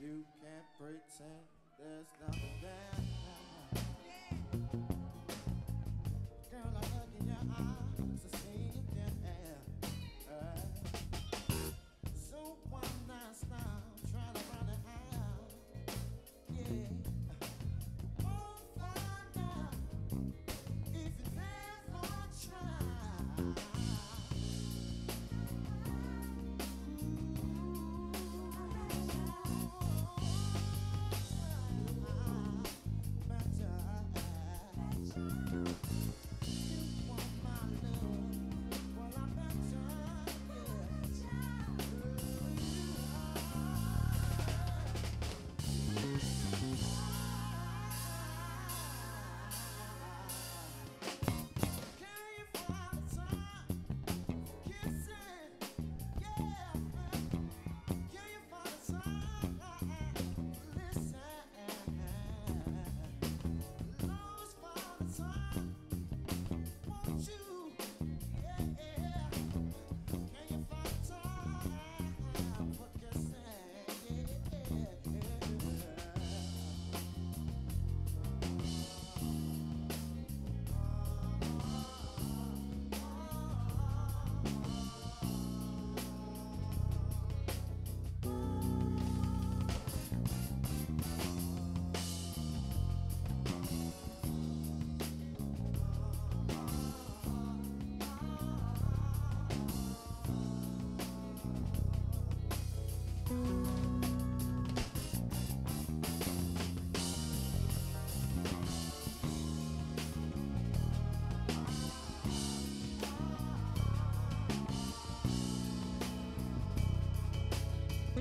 You can't pretend there's nothing.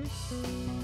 Thursday.